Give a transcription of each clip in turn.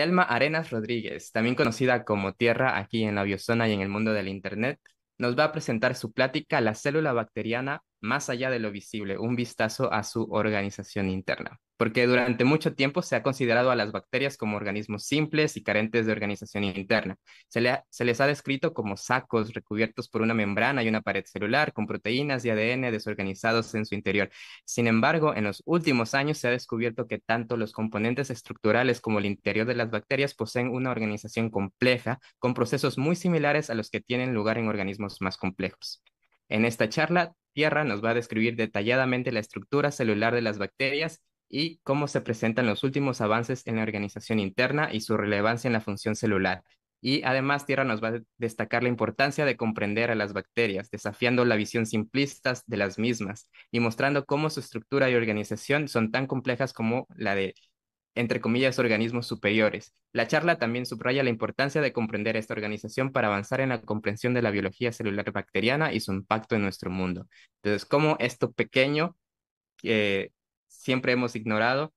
Telma Arenas Rodríguez, también conocida como Tierra aquí en la biozona y en el mundo del Internet, nos va a presentar su plática La célula bacteriana más allá de lo visible, un vistazo a su organización interna porque durante mucho tiempo se ha considerado a las bacterias como organismos simples y carentes de organización interna. Se, les ha descrito como sacos recubiertos por una membrana y una pared celular con proteínas y ADN desorganizados en su interior. Sin embargo, en los últimos años se ha descubierto que tanto los componentes estructurales como el interior de las bacterias poseen una organización compleja con procesos muy similares a los que tienen lugar en organismos más complejos. En esta charla, Tierra nos va a describir detalladamente la estructura celular de las bacterias y cómo se presentan los últimos avances en la organización interna y su relevancia en la función celular. Y además, Tierra nos va a destacar la importancia de comprender a las bacterias, desafiando la visión simplista de las mismas y mostrando cómo su estructura y organización son tan complejas como la de, entre comillas, organismos superiores. La charla también subraya la importancia de comprender esta organización para avanzar en la comprensión de la biología celular bacteriana y su impacto en nuestro mundo. Entonces, cómo esto pequeño eh, siempre hemos ignorado,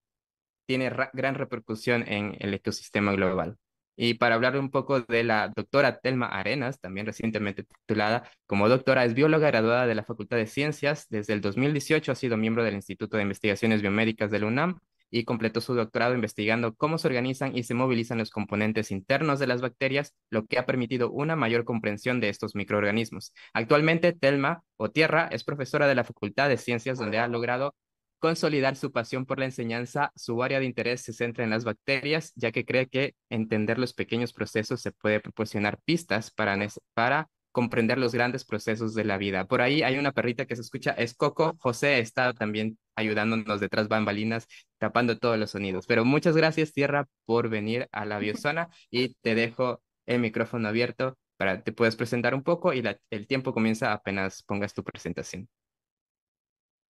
tiene gran repercusión en el ecosistema global. Y para hablar un poco de la doctora Telma Arenas, también recientemente titulada como doctora, es bióloga graduada de la Facultad de Ciencias. Desde el 2018 ha sido miembro del Instituto de Investigaciones Biomédicas del UNAM y completó su doctorado investigando cómo se organizan y se movilizan los componentes internos de las bacterias, lo que ha permitido una mayor comprensión de estos microorganismos. Actualmente, Telma o Tierra es profesora de la Facultad de Ciencias, donde ha logrado consolidar su pasión por la enseñanza, su área de interés se centra en las bacterias, ya que cree que entender los pequeños procesos se puede proporcionar pistas para, para comprender los grandes procesos de la vida. Por ahí hay una perrita que se escucha, es Coco. José está también ayudándonos detrás bambalinas, tapando todos los sonidos. Pero muchas gracias, Tierra, por venir a la biozona y te dejo el micrófono abierto para que te puedas presentar un poco y el tiempo comienza apenas pongas tu presentación.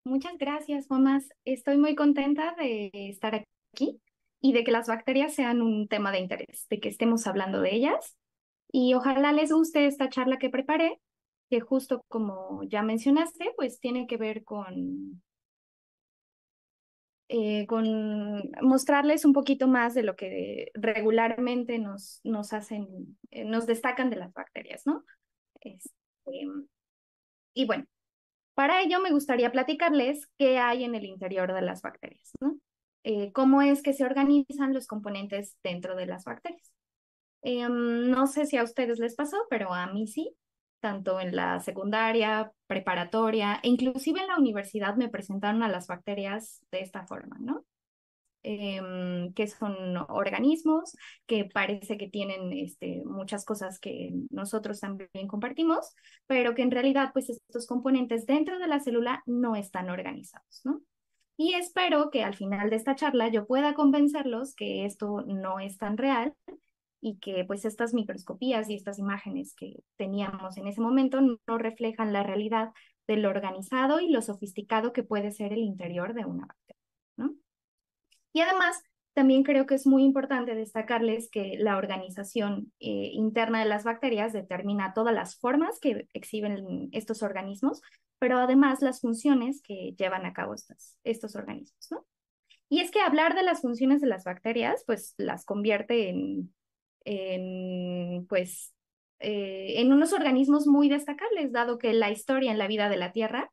Muchas gracias, mamás. Estoy muy contenta de estar aquí y de que las bacterias sean un tema de interés, de que estemos hablando de ellas. Y ojalá les guste esta charla que preparé, que justo como ya mencionaste, pues tiene que ver con, eh, con mostrarles un poquito más de lo que regularmente nos, nos hacen, eh, nos destacan de las bacterias, ¿no? Este, y bueno, para ello me gustaría platicarles qué hay en el interior de las bacterias, ¿no? Eh, cómo es que se organizan los componentes dentro de las bacterias. Em, no sé si a ustedes les pasó, pero a mí sí, tanto en la secundaria, preparatoria e inclusive en la universidad me presentaron a las bacterias de esta forma, ¿no? Em, que son organismos que parece que tienen este, muchas cosas que nosotros también compartimos, pero que en realidad pues estos componentes dentro de la célula no están organizados, ¿no? Y espero que al final de esta charla yo pueda convencerlos que esto no es tan real y que pues estas microscopías y estas imágenes que teníamos en ese momento no reflejan la realidad de lo organizado y lo sofisticado que puede ser el interior de una bacteria, ¿no? Y además, también creo que es muy importante destacarles que la organización eh, interna de las bacterias determina todas las formas que exhiben estos organismos, pero además las funciones que llevan a cabo estos, estos organismos, ¿no? Y es que hablar de las funciones de las bacterias, pues las convierte en, en pues, eh, en unos organismos muy destacables, dado que la historia en la vida de la Tierra,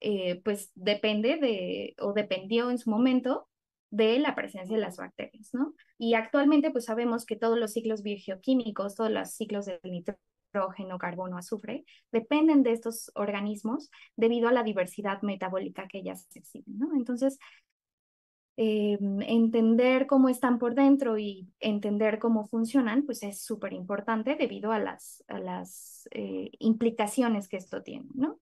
eh, pues depende de, o dependió en su momento de la presencia de las bacterias, ¿no? Y actualmente pues sabemos que todos los ciclos biogeoquímicos, todos los ciclos de nitrógeno, carbono, azufre, dependen de estos organismos debido a la diversidad metabólica que ellas exhiben, ¿no? Entonces, eh, entender cómo están por dentro y entender cómo funcionan, pues es súper importante debido a las, a las eh, implicaciones que esto tiene, ¿no?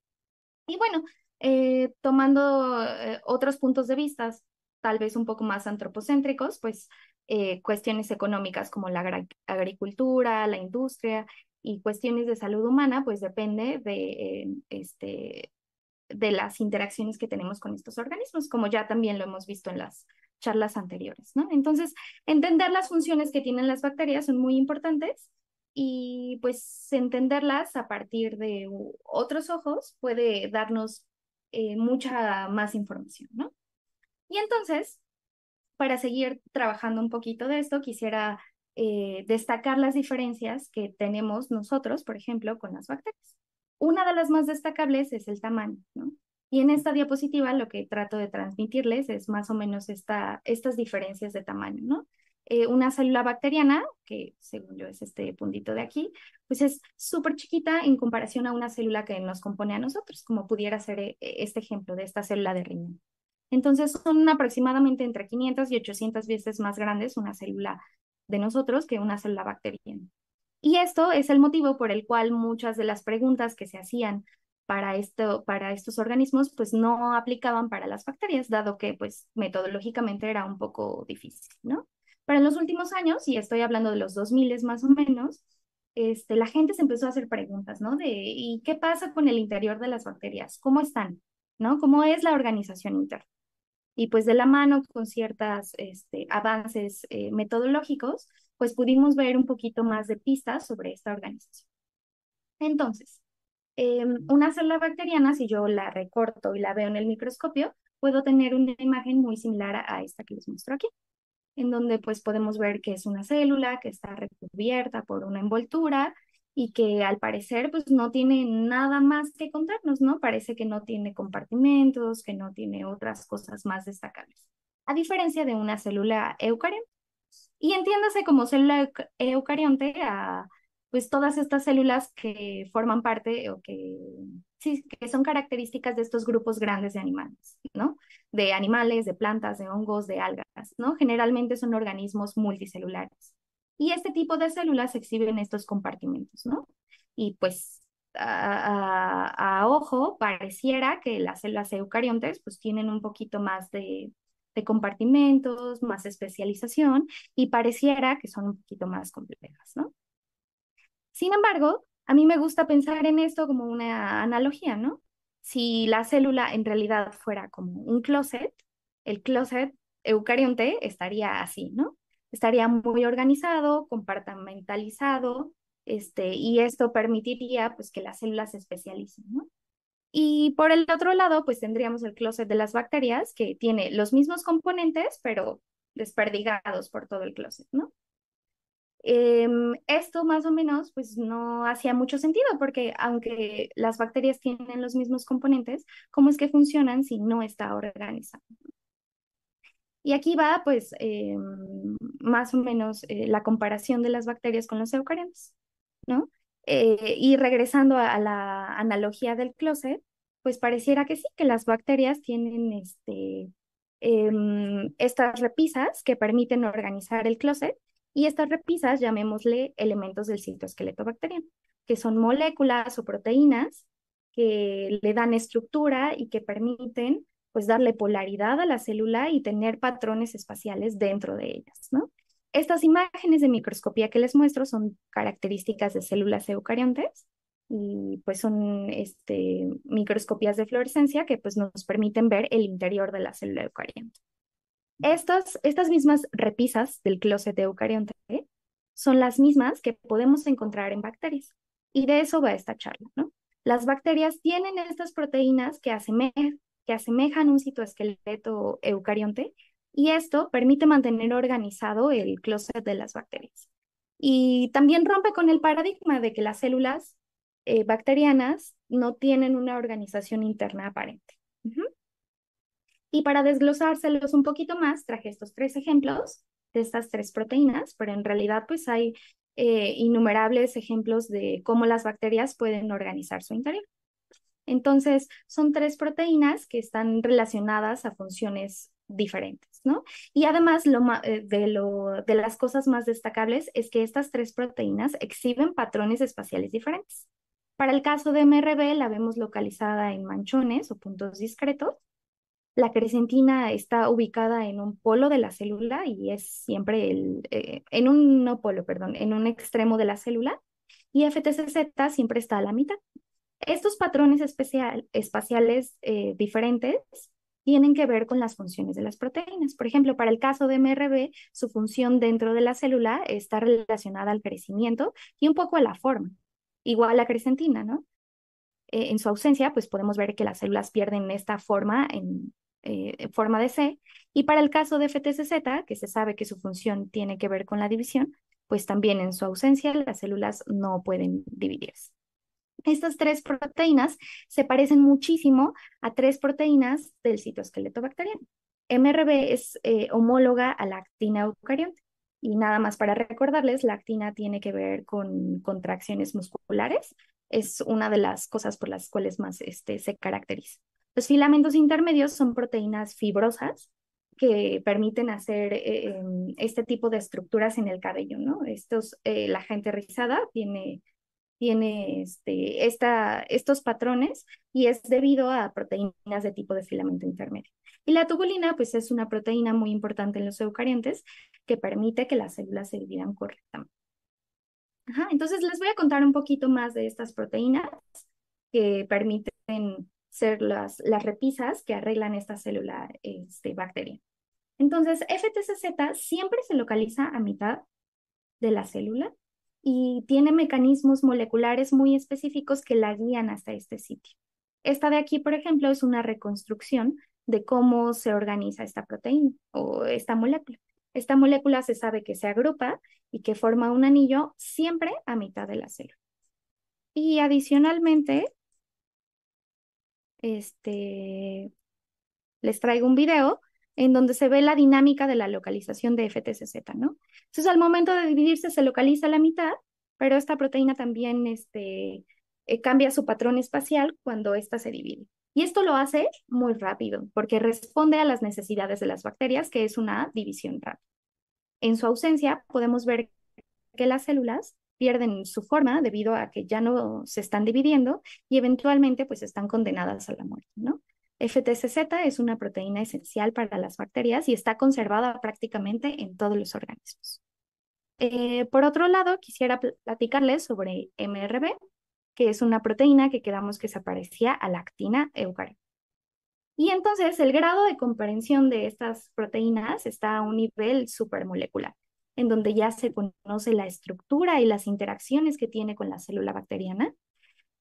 Y bueno, eh, tomando otros puntos de vista tal vez un poco más antropocéntricos, pues eh, cuestiones económicas como la agricultura, la industria y cuestiones de salud humana, pues depende de, eh, este, de las interacciones que tenemos con estos organismos, como ya también lo hemos visto en las charlas anteriores, ¿no? Entonces, entender las funciones que tienen las bacterias son muy importantes y pues entenderlas a partir de otros ojos puede darnos eh, mucha más información, ¿no? Y entonces, para seguir trabajando un poquito de esto, quisiera eh, destacar las diferencias que tenemos nosotros, por ejemplo, con las bacterias. Una de las más destacables es el tamaño, ¿no? Y en esta diapositiva lo que trato de transmitirles es más o menos esta, estas diferencias de tamaño, ¿no? Eh, una célula bacteriana, que según yo es este puntito de aquí, pues es súper chiquita en comparación a una célula que nos compone a nosotros, como pudiera ser eh, este ejemplo de esta célula de riñón. Entonces son aproximadamente entre 500 y 800 veces más grandes una célula de nosotros que una célula bacteriana. Y esto es el motivo por el cual muchas de las preguntas que se hacían para, esto, para estos organismos pues no aplicaban para las bacterias, dado que pues metodológicamente era un poco difícil, ¿no? Pero en los últimos años, y estoy hablando de los 2000 más o menos, este, la gente se empezó a hacer preguntas, ¿no? De, ¿y qué pasa con el interior de las bacterias? ¿Cómo están? ¿No? ¿Cómo es la organización interna? Y pues de la mano con ciertos este, avances eh, metodológicos, pues pudimos ver un poquito más de pistas sobre esta organización. Entonces, em, una célula bacteriana, si yo la recorto y la veo en el microscopio, puedo tener una imagen muy similar a esta que les muestro aquí en donde pues podemos ver que es una célula que está recubierta por una envoltura y que al parecer pues no tiene nada más que contarnos, ¿no? Parece que no tiene compartimentos, que no tiene otras cosas más destacables, a diferencia de una célula eucarionte. Y entiéndase como célula eucarionte a pues todas estas células que forman parte o que sí, que son características de estos grupos grandes de animales, ¿no? De animales, de plantas, de hongos, de algas, ¿no? Generalmente son organismos multicelulares. Y este tipo de células exhiben estos compartimentos, ¿no? Y pues a, ojo pareciera que las células eucariontes pues tienen un poquito más de, de compartimentos, más especialización y pareciera que son un poquito más complejas, ¿no? Sin embargo, a mí me gusta pensar en esto como una analogía, ¿no? Si la célula en realidad fuera como un closet, el closet eucarionte estaría así, ¿no? Estaría muy organizado, compartimentalizado, este, y esto permitiría pues que las células se especialicen, ¿no? Y por el otro lado, pues tendríamos el closet de las bacterias, que tiene los mismos componentes, pero desperdigados por todo el closet, ¿no? Em, esto más o menos pues no hacía mucho sentido porque aunque las bacterias tienen los mismos componentes, ¿cómo es que funcionan si no está organizado? Y aquí va pues em, más o menos eh, la comparación de las bacterias con los eucariontes, ¿no? Eh, y regresando a, la analogía del closet, pues pareciera que sí, que las bacterias tienen este, em, estas repisas que permiten organizar el closet y estas repisas, llamémosle elementos del citoesqueleto bacteriano, que son moléculas o proteínas que le dan estructura y que permiten pues darle polaridad a la célula y tener patrones espaciales dentro de ellas, ¿no? Estas imágenes de microscopía que les muestro son características de células eucariontes y pues son este, microscopías de fluorescencia que pues nos permiten ver el interior de la célula eucarionte. Estas, estas mismas repisas del closet eucarionte son las mismas que podemos encontrar en bacterias. Y de eso va esta charla, ¿no? Las bacterias tienen estas proteínas que, que asemejan un citoesqueleto eucarionte y esto permite mantener organizado el closet de las bacterias. Y también rompe con el paradigma de que las células eh, bacterianas no tienen una organización interna aparente. Y para desglosárselos un poquito más, traje estos tres ejemplos de estas tres proteínas, pero en realidad pues hay eh, innumerables ejemplos de cómo las bacterias pueden organizar su interior. Entonces, son tres proteínas que están relacionadas a funciones diferentes, ¿no? Y además, lo, eh, de, lo, de las cosas más destacables es que estas tres proteínas exhiben patrones espaciales diferentes. Para el caso de MRB, la vemos localizada en manchones o puntos discretos, la crecentina está ubicada en un polo de la célula y es siempre el, eh, en un, no polo, perdón, en un extremo de la célula y FTCZ siempre está a la mitad. Estos patrones especial, espaciales eh, diferentes tienen que ver con las funciones de las proteínas. Por ejemplo, para el caso de MRB, su función dentro de la célula está relacionada al crecimiento y un poco a la forma, igual la crecentina, ¿no? Eh, en su ausencia, pues podemos ver que las células pierden esta forma en, eh, forma de C. Y para el caso de FTCZ, que se sabe que su función tiene que ver con la división, pues también en su ausencia las células no pueden dividirse. Estas tres proteínas se parecen muchísimo a tres proteínas del citoesqueleto bacteriano. MRB es eh, homóloga a la actina eucarionte. Y nada más para recordarles, la actina tiene que ver con contracciones musculares. Es una de las cosas por las cuales más este, se caracteriza. Los filamentos intermedios son proteínas fibrosas que permiten hacer eh, em, este tipo de estructuras en el cabello, ¿no? Estos, eh, la gente rizada tiene tiene este, esta, estos patrones y es debido a proteínas de tipo de filamento intermedio. Y la tubulina, pues es una proteína muy importante en los eucariontes que permite que las células se dividan correctamente. entonces les voy a contar un poquito más de estas proteínas que permiten ser las, las repisas que arreglan esta célula este, bacteriana. Entonces, FTCZ siempre se localiza a mitad de la célula y tiene mecanismos moleculares muy específicos que la guían hasta este sitio. Esta de aquí, por ejemplo, es una reconstrucción de cómo se organiza esta proteína o esta molécula. Esta molécula se sabe que se agrupa y que forma un anillo siempre a mitad de la célula. Y adicionalmente, este, les traigo un video en donde se ve la dinámica de la localización de FTCZ, ¿no? Entonces, al momento de dividirse se localiza la mitad, pero esta proteína también este, eh, cambia su patrón espacial cuando ésta se divide. Y esto lo hace muy rápido, porque responde a las necesidades de las bacterias, que es una división rápida. En su ausencia, podemos ver que las células pierden su forma debido a que ya no se están dividiendo y eventualmente pues están condenadas a la muerte, ¿no? FTCZ es una proteína esencial para las bacterias y está conservada prácticamente en todos los organismos. Eh, por otro lado, quisiera platicarles sobre MRB, que es una proteína que quedamos que se parecía a la actina eucarionte. Y entonces el grado de comprensión de estas proteínas está a un nivel supermolecular, en donde ya se conoce la estructura y las interacciones que tiene con la célula bacteriana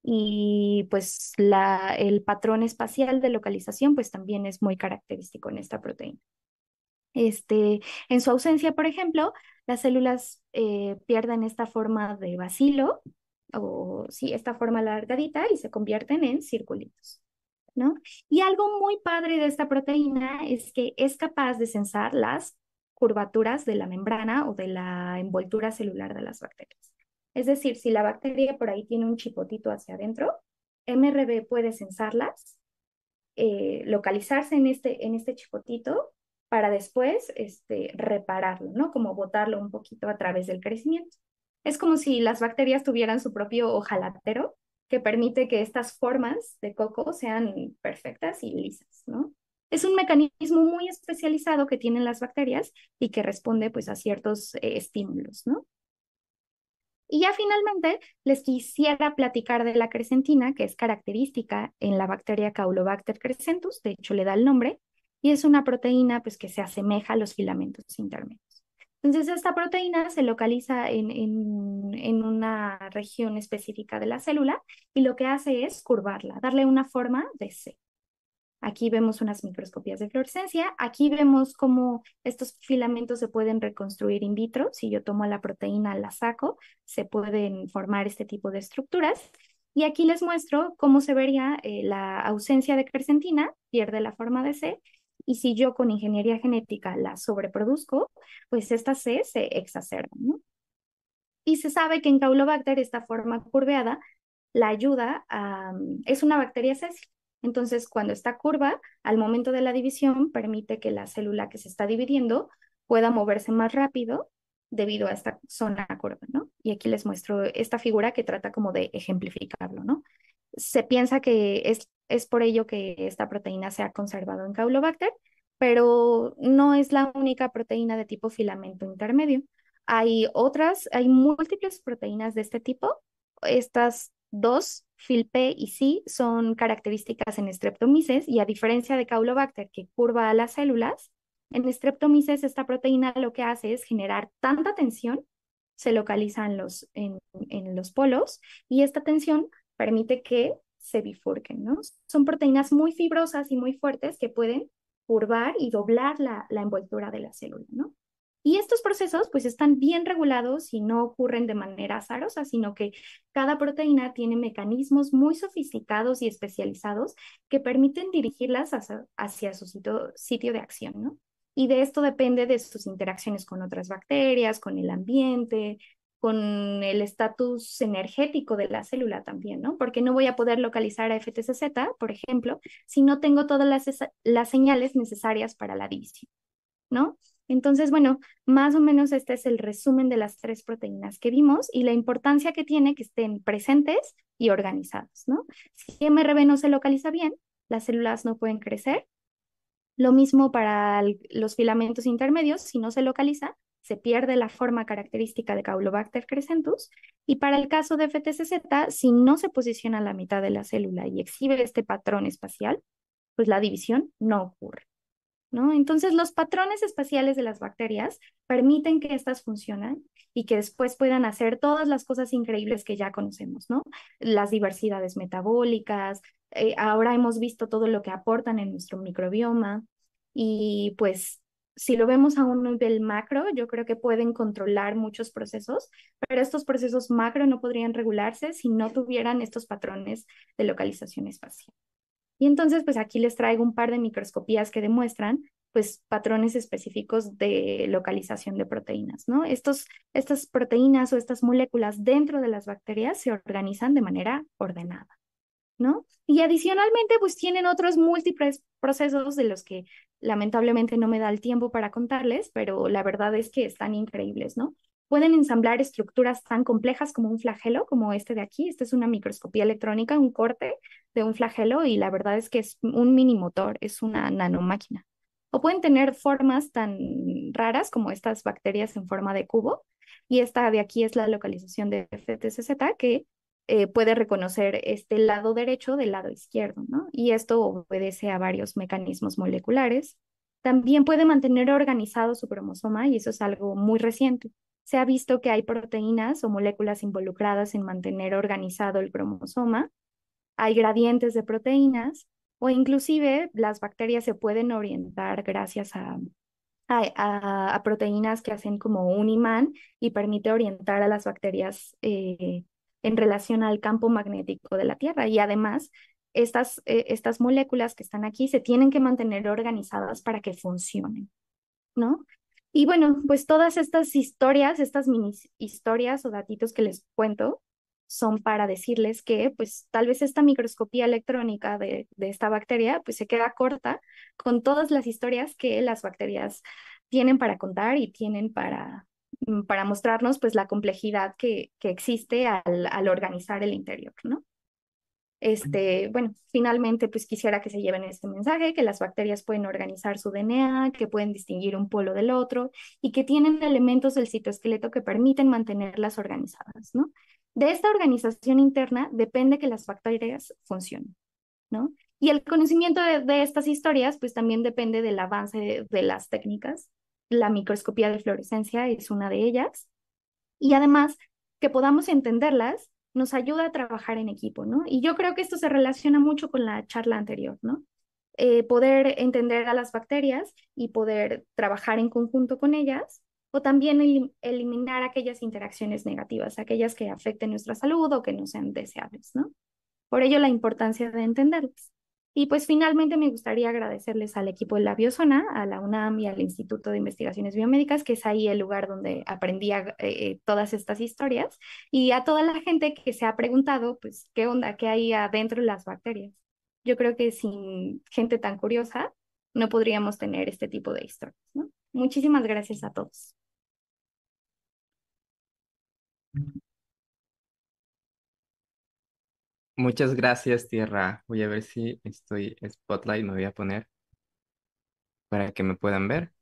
y pues la, el patrón espacial de localización pues también es muy característico en esta proteína. Este, en su ausencia, por ejemplo, las células eh, pierden esta forma de bacilo o sí, esta forma alargadita y se convierten en circulitos. ¿no? Y algo muy padre de esta proteína es que es capaz de sensar las curvaturas de la membrana o de la envoltura celular de las bacterias. Es decir, si la bacteria por ahí tiene un chipotito hacia adentro, MRB puede sensarlas, eh, localizarse en este, en este chipotito para después este, repararlo, ¿no? Como botarlo un poquito a través del crecimiento. Es como si las bacterias tuvieran su propio ojalatero que permite que estas formas de coco sean perfectas y lisas, ¿no? Es un mecanismo muy especializado que tienen las bacterias y que responde pues a ciertos eh, estímulos, ¿no? Y ya finalmente les quisiera platicar de la crescentina, que es característica en la bacteria Caulobacter crescentus, de hecho le da el nombre, y es una proteína pues, que se asemeja a los filamentos intermedios. Entonces, esta proteína se localiza en, en, en, una región específica de la célula y lo que hace es curvarla, darle una forma de C. Aquí vemos unas microscopías de fluorescencia. Aquí vemos cómo estos filamentos se pueden reconstruir in vitro. Si yo tomo la proteína, la saco, se pueden formar este tipo de estructuras. Y aquí les muestro cómo se vería eh, la ausencia de crescentina, pierde la forma de C. Y si yo con ingeniería genética la sobreproduzco, pues esta C se exacerba. Y se sabe que en Caulobacter esta forma curveada la ayuda a... es una bacteria césil entonces, cuando está curva, al momento de la división, permite que la célula que se está dividiendo pueda moverse más rápido debido a esta zona curva, ¿no? Y aquí les muestro esta figura que trata como de ejemplificarlo, ¿no? Se piensa que es, es por ello que esta proteína se ha conservado en Caulobacter, pero no es la única proteína de tipo filamento intermedio. Hay otras, hay múltiples proteínas de este tipo. Estas dos P y C son características en Streptomyces y a diferencia de Caulobacter que curva a las células, en Streptomyces esta proteína lo que hace es generar tanta tensión, se localiza en los, en, los polos y esta tensión permite que se bifurquen, ¿no? Son proteínas muy fibrosas y muy fuertes que pueden curvar y doblar la, la envoltura de la célula, ¿no? Y estos procesos pues están bien regulados y no ocurren de manera azarosa, sino que cada proteína tiene mecanismos muy sofisticados y especializados que permiten dirigirlas hacia, su sitio, de acción, ¿no? Y de esto depende de sus interacciones con otras bacterias, con el ambiente, con el estatus energético de la célula también, ¿no? Porque no voy a poder localizar a FTCZ, por ejemplo, si no tengo todas las, las señales necesarias para la división, ¿no? Entonces, bueno, más o menos este es el resumen de las tres proteínas que vimos y la importancia que tiene que estén presentes y organizadas, ¿no? Si MRB no se localiza bien, las células no pueden crecer. Lo mismo para los filamentos intermedios, si no se localiza, se pierde la forma característica de Caulobacter crescentus. Y para el caso de FTCZ, si no se posiciona a la mitad de la célula y exhibe este patrón espacial, pues la división no ocurre. ¿No? Entonces, los patrones espaciales de las bacterias permiten que éstas funcionen y que después puedan hacer todas las cosas increíbles que ya conocemos, ¿no? Las diversidades metabólicas, eh, ahora hemos visto todo lo que aportan en nuestro microbioma y pues si lo vemos a un nivel macro, yo creo que pueden controlar muchos procesos, pero estos procesos macro no podrían regularse si no tuvieran estos patrones de localización espacial. Y entonces, pues aquí les traigo un par de microscopías que demuestran pues patrones específicos de localización de proteínas, ¿no? Estos, estas proteínas o estas moléculas dentro de las bacterias se organizan de manera ordenada. ¿no? Y adicionalmente, pues tienen otros múltiples procesos de los que lamentablemente no me da el tiempo para contarles, pero la verdad es que están increíbles, ¿no? Pueden ensamblar estructuras tan complejas como un flagelo, como este de aquí. Esta es una microscopía electrónica, un corte de un flagelo, y la verdad es que es un mini motor, es una nanomáquina. O pueden tener formas tan raras como estas bacterias en forma de cubo, y esta de aquí es la localización de FTCZ, que eh, puede reconocer este lado derecho del lado izquierdo, ¿no? Y esto obedece a varios mecanismos moleculares. También puede mantener organizado su cromosoma y eso es algo muy reciente. Se ha visto que hay proteínas o moléculas involucradas en mantener organizado el cromosoma. Hay gradientes de proteínas o inclusive las bacterias se pueden orientar gracias a, proteínas que hacen como un imán y permite orientar a las bacterias eh, en relación al campo magnético de la Tierra. Y además, estas, eh, estas moléculas que están aquí se tienen que mantener organizadas para que funcionen, ¿no? Y bueno, pues todas estas historias, estas mini historias o datitos que les cuento, son para decirles que pues tal vez esta microscopía electrónica de, de, esta bacteria pues se queda corta con todas las historias que las bacterias tienen para contar y tienen para, Mm, para mostrarnos pues la complejidad que, que existe al, al, organizar el interior, ¿no? Este, bueno, finalmente pues quisiera que se lleven este mensaje, que las bacterias pueden organizar su DNA, que pueden distinguir un polo del otro y que tienen elementos del citoesqueleto que permiten mantenerlas organizadas, ¿no? De esta organización interna depende que las bacterias funcionen, ¿no? Y el conocimiento de, estas historias pues también depende del avance de, de las técnicas la microscopía de fluorescencia es una de ellas. Y además, que podamos entenderlas nos ayuda a trabajar en equipo, ¿no? Y yo creo que esto se relaciona mucho con la charla anterior, ¿no? Eh, poder entender a las bacterias y poder trabajar en conjunto con ellas, o también eliminar aquellas interacciones negativas, aquellas que afecten nuestra salud o que no sean deseables, ¿no? Por ello, la importancia de entenderlas. Y pues finalmente me gustaría agradecerles al equipo de la Biozona, a la UNAM y al Instituto de Investigaciones Biomédicas, que es ahí el lugar donde aprendí eh, eh, todas estas historias, y a toda la gente que se ha preguntado, pues, ¿qué onda? ¿Qué hay adentro de las bacterias? Yo creo que sin gente tan curiosa no podríamos tener este tipo de historias. Muchísimas gracias a todos. Muchas gracias, Tierra. Voy a ver si estoy Spotlight, me voy a poner para que me puedan ver.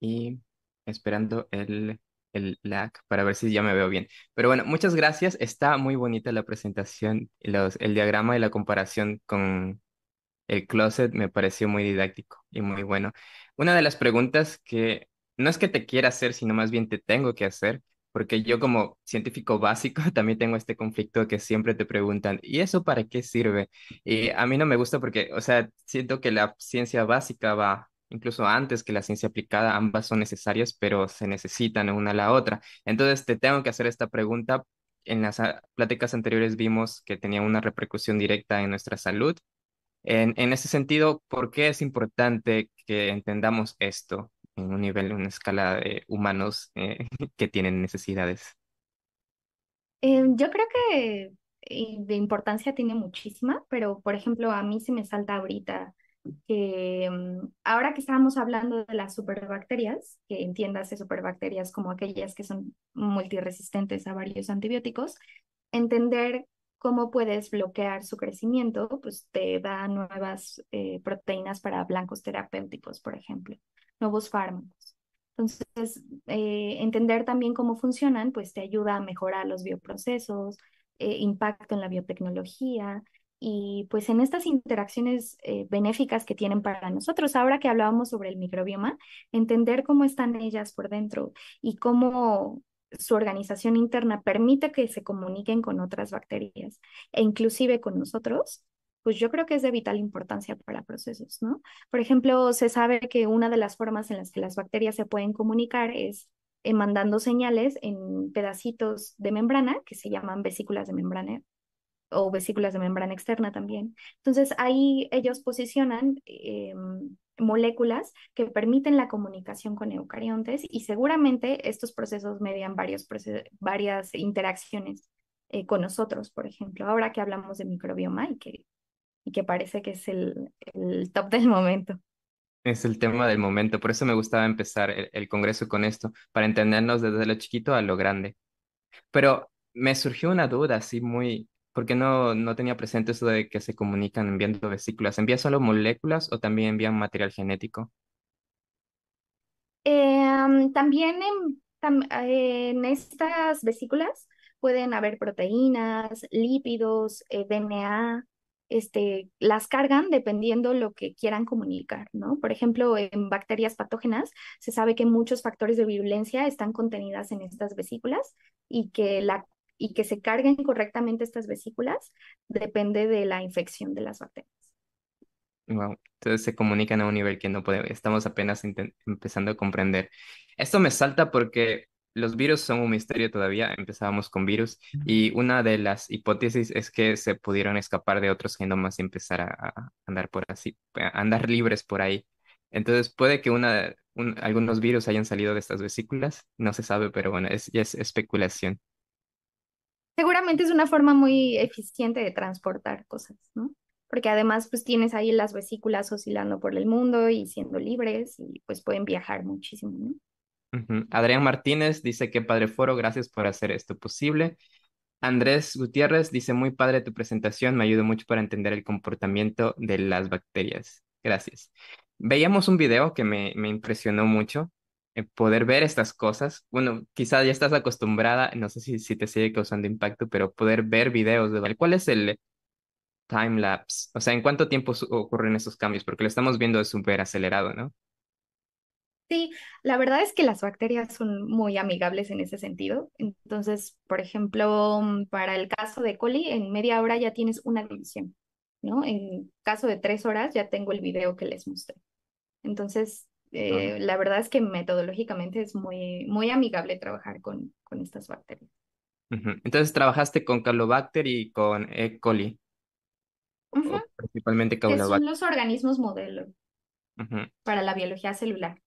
Y esperando el, el lag para ver si ya me veo bien. Pero bueno, muchas gracias. Está muy bonita la presentación. Los, el diagrama y la comparación con el closet me pareció muy didáctico y muy bueno. Una de las preguntas que no es que te quiera hacer, sino más bien te tengo que hacer porque yo como científico básico también tengo este conflicto que siempre te preguntan, ¿y eso para qué sirve? Y a mí no me gusta porque, o sea, siento que la ciencia básica va incluso antes que la ciencia aplicada, ambas son necesarias, pero se necesitan una a la otra. Entonces, te tengo que hacer esta pregunta. En las ah, pláticas anteriores vimos que tenía una repercusión directa en nuestra salud. En, en ese sentido, ¿por qué es importante que entendamos esto en un nivel, una escala de humanos eh, que tienen necesidades? Eh, yo creo que eh, de importancia tiene muchísima, pero por ejemplo, a mí se me salta ahorita que mm, ahora que estábamos hablando de las superbacterias, que entiéndase superbacterias como aquellas que son multiresistentes a varios antibióticos, entender cómo puedes bloquear su crecimiento, pues te da nuevas eh, proteínas para blancos terapéuticos, por ejemplo, nuevos fármacos. Entonces, eh, entender también cómo funcionan, pues te ayuda a mejorar los bioprocesos, eh, impacto en la biotecnología y pues en estas interacciones benéficas que tienen para nosotros. Ahora que hablábamos sobre el microbioma, entender cómo están ellas por dentro y cómo su organización interna permite que se comuniquen con otras bacterias e inclusive con nosotros, pues yo creo que es de vital importancia para procesos, ¿no? Por ejemplo, se sabe que una de las formas en las que las bacterias se pueden comunicar es eh, mandando señales en pedacitos de membrana que se llaman vesículas de membrana o vesículas de membrana externa también. Entonces ahí ellos posicionan em, moléculas que permiten la comunicación con eucariontes y seguramente estos procesos median varios varias interacciones eh, con nosotros, por ejemplo, ahora que hablamos de microbioma y que y que parece que es el, el top del momento. Es el tema del momento, por eso me gustaba empezar el, el, congreso con esto, para entendernos desde lo chiquito a lo grande. Pero me surgió una duda así muy, porque no, no tenía presente eso de que se comunican enviando vesículas. ¿Envían solo moléculas o también envían material genético? Eh, también en, tam, en, estas vesículas pueden haber proteínas, lípidos, eh, DNA, este, las cargan dependiendo lo que quieran comunicar, ¿no? Por ejemplo, en bacterias patógenas se sabe que muchos factores de virulencia están contenidas en estas vesículas y que, la, y que se carguen correctamente estas vesículas depende de la infección de las bacterias. Wow. Entonces se comunican a un nivel que no podemos, estamos apenas empezando a comprender. Esto me salta porque los virus son un misterio todavía, empezábamos con virus y una de las hipótesis es que se pudieron escapar de otros genomas y empezar a, andar por así, a andar libres por ahí. Entonces puede que una, algunos virus hayan salido de estas vesículas, no se sabe, pero bueno, es, es especulación. Seguramente es una forma muy eficiente de transportar cosas, ¿no? Porque además pues tienes ahí las vesículas oscilando por el mundo y siendo libres y pues pueden viajar muchísimo, ¿no? Adrián Martínez dice que padre foro, gracias por hacer esto posible. Andrés Gutiérrez dice muy padre tu presentación, me ayudó mucho para entender el comportamiento de las bacterias. Gracias. Veíamos un video que me, me impresionó mucho, poder ver estas cosas. Bueno, quizás ya estás acostumbrada, no sé si, si te sigue causando impacto, pero poder ver videos de cuál es el time lapse, o sea, en cuánto tiempo ocurren esos cambios, porque lo estamos viendo súper acelerado, ¿no? Sí, la verdad es que las bacterias son muy amigables en ese sentido. Entonces, por ejemplo, mm, para el caso de coli, en media hora ya tienes una división, ¿no? En caso de tres horas ya tengo el video que les mostré. Entonces, eh, la verdad es que metodológicamente es muy, muy amigable trabajar con, con estas bacterias. Entonces, trabajaste con Caulobacter y con E. coli. principalmente Caulobacter. Que son los organismos modelo para la biología celular.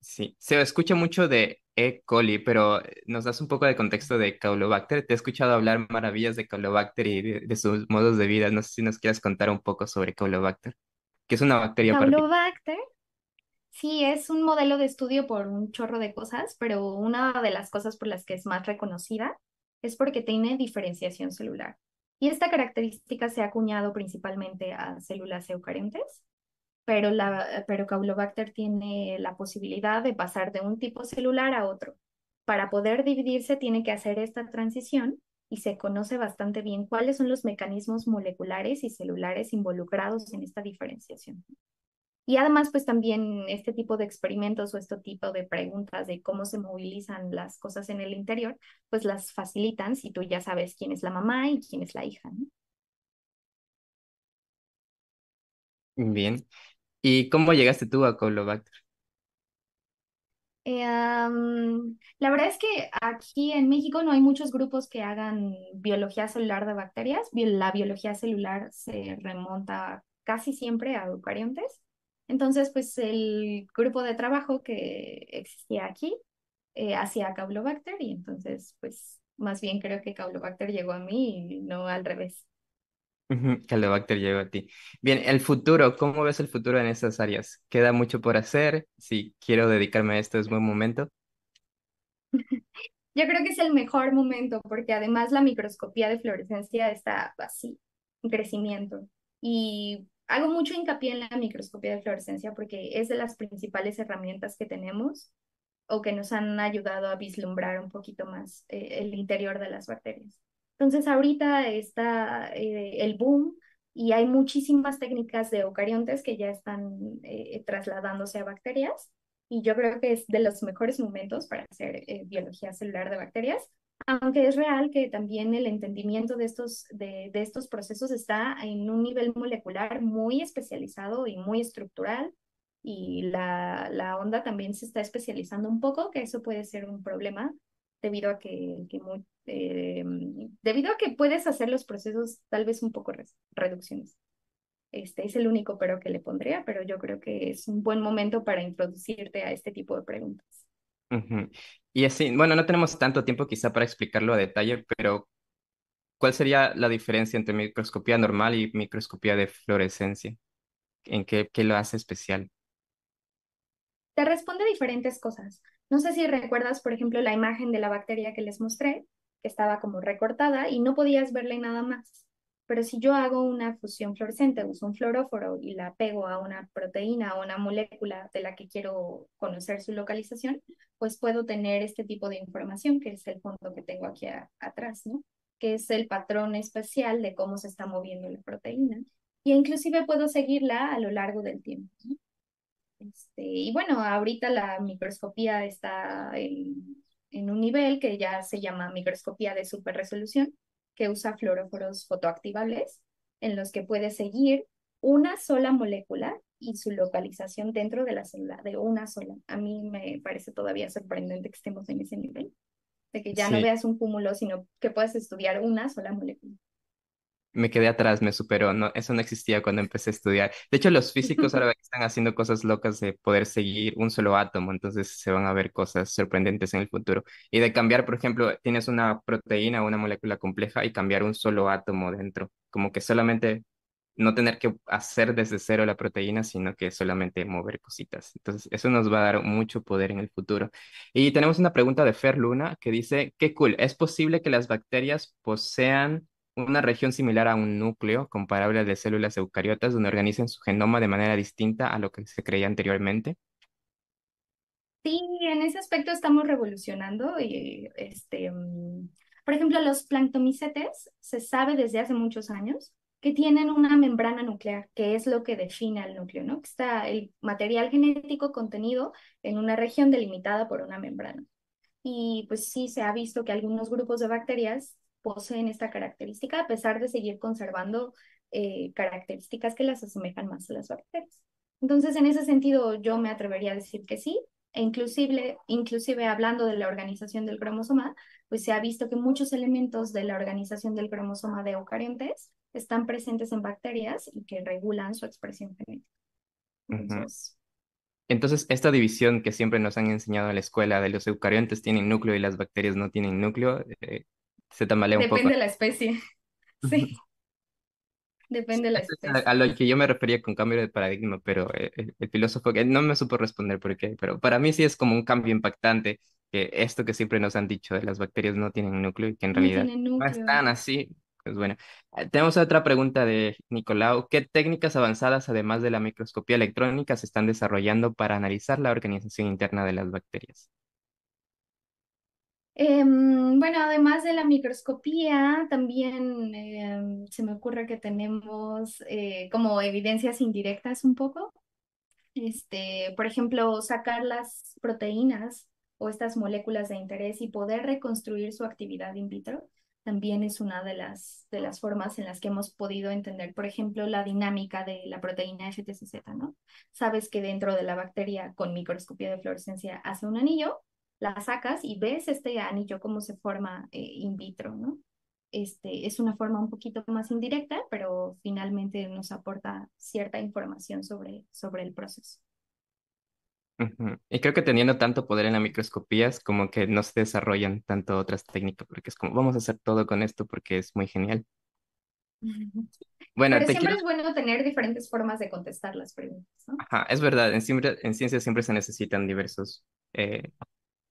Sí, se escucha mucho de E. coli, pero nos das un poco de contexto de Caulobacter. Te he escuchado hablar maravillas de Caulobacter y de, sus modos de vida. No sé si nos quieres contar un poco sobre Caulobacter, que es una bacteria Caulobacter, sí, es un modelo de estudio por un chorro de cosas, pero una de las cosas por las que es más reconocida es porque tiene diferenciación celular. Y esta característica se ha acuñado principalmente a células eucariontes pero, la, pero Caulobacter tiene la posibilidad de pasar de un tipo celular a otro. Para poder dividirse tiene que hacer esta transición y se conoce bastante bien cuáles son los mecanismos moleculares y celulares involucrados en esta diferenciación. Y además, pues también este tipo de experimentos o este tipo de preguntas de cómo se movilizan las cosas en el interior, pues las facilitan si tú ya sabes quién es la mamá y quién es la hija. Bien. ¿Y cómo llegaste tú a Caulobacter? Eh, am, la verdad es que aquí en México no hay muchos grupos que hagan biología celular de bacterias. La biología celular se remonta casi siempre a eucariontes. Entonces, pues el grupo de trabajo que existía aquí eh, hacía Caulobacter y entonces, pues más bien creo que Caulobacter llegó a mí y no al revés. Caulobacter llegó a ti. Bien, el futuro, ¿cómo ves el futuro en esas áreas? ¿Queda mucho por hacer? Si quiero dedicarme a esto, es buen momento. Yo creo que es el mejor momento porque además la microscopía de fluorescencia está así, en crecimiento. Y hago mucho hincapié en la microscopía de fluorescencia porque es de las principales herramientas que tenemos o que nos han ayudado a vislumbrar un poquito más eh, el interior de las bacterias. Entonces ahorita está eh, el boom y hay muchísimas técnicas de eucariontes que ya están eh, trasladándose a bacterias y yo creo que es de los mejores momentos para hacer biología celular de bacterias, aunque es real que también el entendimiento de estos, de, de estos procesos está en un nivel molecular muy especializado y muy estructural y la, la onda también se está especializando un poco, que eso puede ser un problema debido a que, que eh, debido a que puedes hacer los procesos tal vez un poco re reducciones. Este es el único pero que le pondría, pero yo creo que es un buen momento para introducirte a este tipo de preguntas. Y así, bueno, no tenemos tanto tiempo quizá para explicarlo a detalle, pero ¿cuál sería la diferencia entre microscopía normal y microscopía de fluorescencia? ¿En qué, qué lo hace especial? Te responde diferentes cosas. No sé si recuerdas, por ejemplo, la imagen de la bacteria que les mostré, que estaba como recortada y no podías verle nada más. Pero si yo hago una fusión fluorescente, uso un fluoróforo y la pego a una proteína o una molécula de la que quiero conocer su localización, pues puedo tener este tipo de información, que es el fondo que tengo aquí a- atrás, ¿no? Que es el patrón espacial de cómo se está moviendo la proteína. Y inclusive puedo seguirla a lo largo del tiempo. Este, y bueno, ahorita la microscopía está en, en un nivel que ya se llama microscopía de superresolución, que usa fluoróforos fotoactivables, en los que puede seguir una sola molécula y su localización dentro de la célula, de una sola. A mí me parece todavía sorprendente que estemos en ese nivel, de que ya no veas un cúmulo, sino que puedas estudiar una sola molécula. Me quedé atrás, me superó, no, eso no existía cuando empecé a estudiar. De hecho, los físicos ahora están haciendo cosas locas de poder seguir un solo átomo, entonces se van a ver cosas sorprendentes en el futuro. Y de cambiar, por ejemplo, tienes una proteína o una molécula compleja y cambiar un solo átomo dentro, como que solamente no tener que hacer desde cero la proteína, sino que solamente mover cositas. Entonces, eso nos va a dar mucho poder en el futuro. Y tenemos una pregunta de Fer Luna que dice, qué cool, ¿es posible que las bacterias posean una región similar a un núcleo comparable al de células eucariotas donde organizan su genoma de manera distinta a lo que se creía anteriormente? Sí, en ese aspecto estamos revolucionando y este, mm, por ejemplo, los planctomicetes se sabe desde hace muchos años que tienen una membrana nuclear, que es lo que define al núcleo, ¿no? Que está el material genético contenido en una región delimitada por una membrana. Y pues sí se ha visto que algunos grupos de bacterias poseen esta característica a pesar de seguir conservando eh, características que las asemejan más a las bacterias. Entonces, en ese sentido, yo me atrevería a decir que sí, e inclusive, inclusive hablando de la organización del cromosoma, pues se ha visto que muchos elementos de la organización del cromosoma de eucariontes están presentes en bacterias y que regulan su expresión genética. Entonces, esta división que siempre nos han enseñado en la escuela de los eucariontes tienen núcleo y las bacterias no tienen núcleo, eh, se tambalea un poco. depende de la especie. Sí, depende de la a, especie. a lo que yo me refería con cambio de paradigma, pero eh, el, el filósofo que no me supo responder por qué, pero para mí sí es como un cambio impactante, que esto que siempre nos han dicho de las bacterias no tienen núcleo y que en No realidad no están así. Pues bueno, Eh, tenemos otra pregunta de Nicolau. ¿Qué técnicas avanzadas, además de la microscopía electrónica, se están desarrollando para analizar la organización interna de las bacterias? Em, bueno, además de la microscopía, también em, se me ocurre que tenemos eh, como evidencias indirectas un poco. Este, por ejemplo, sacar las proteínas o estas moléculas de interés y poder reconstruir su actividad in vitro. también es una de las, de las formas en las que hemos podido entender, por ejemplo, la dinámica de la proteína FTCZ, ¿no? Sabes que dentro de la bacteria con microscopía de fluorescencia hace un anillo, la sacas y ves este anillo cómo se forma eh, in vitro, ¿no? Este, es una forma un poquito más indirecta, pero finalmente nos aporta cierta información sobre, sobre el proceso. Y creo que teniendo tanto poder en la microscopía es como que no se desarrollan tanto otras técnicas, porque es como, vamos a hacer todo con esto porque es muy genial. Bueno, Pero siempre es bueno tener diferentes formas de contestar las preguntas, ¿no? Ajá, es verdad, en, siempre, en ciencia siempre se necesitan diversos, eh,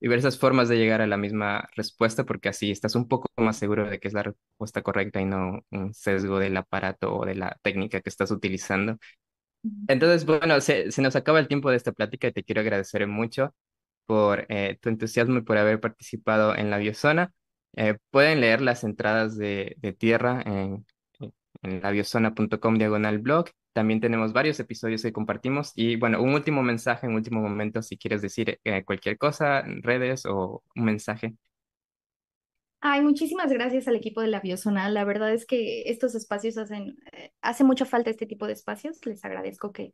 diversas formas de llegar a la misma respuesta, porque así estás un poco más seguro de que es la respuesta correcta y no un sesgo del aparato o de la técnica que estás utilizando. Entonces, bueno, se, se, nos acaba el tiempo de esta plática y te quiero agradecer mucho por eh, tu entusiasmo y por haber participado en la biozona. Eh, pueden leer las entradas de, de tierra en, en labiozona.com diagonal blog. También tenemos varios episodios que compartimos. Y bueno, un último mensaje, en último momento, si quieres decir eh, cualquier cosa, redes o un mensaje. Ay, muchísimas gracias al equipo de la Biozona. La verdad es que estos espacios hacen, eh, hace mucha falta este tipo de espacios. Les agradezco que,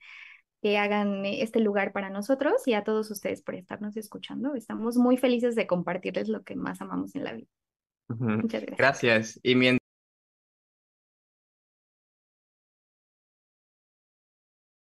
que hagan este lugar para nosotros y a todos ustedes por estarnos escuchando. Estamos muy felices de compartirles lo que más amamos en la vida. Muchas gracias. Gracias. Y mientras